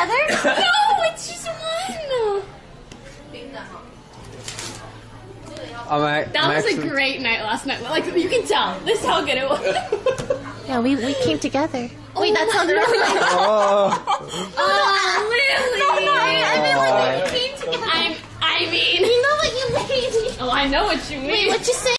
other? no, it's just one. All right. That was a great night last night. Like you can tell. This is how good it was. Yeah, we, we came together. Oh Wait, that sounds really Oh, oh, Lily. No, no, I, I mean like we came together. I'm. I mean. You know what you mean? Oh, I know what you mean. Wait, what you say?